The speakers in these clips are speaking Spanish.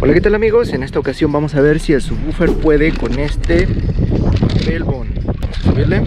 Hola, ¿qué tal amigos? En esta ocasión vamos a ver si el subwoofer puede con este. ¿Subirle?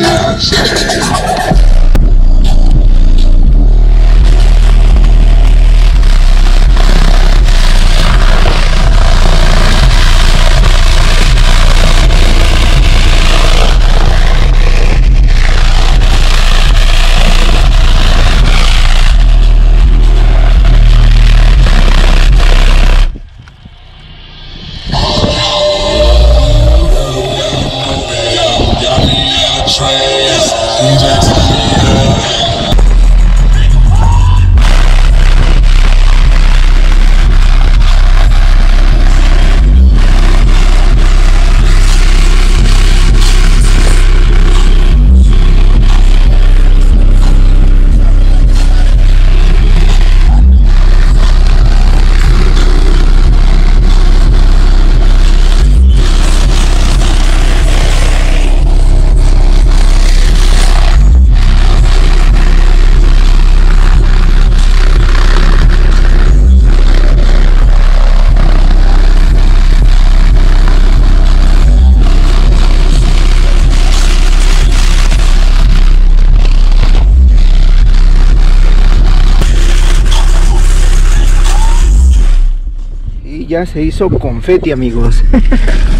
Yes. trash. He just ya se hizo confeti amigos.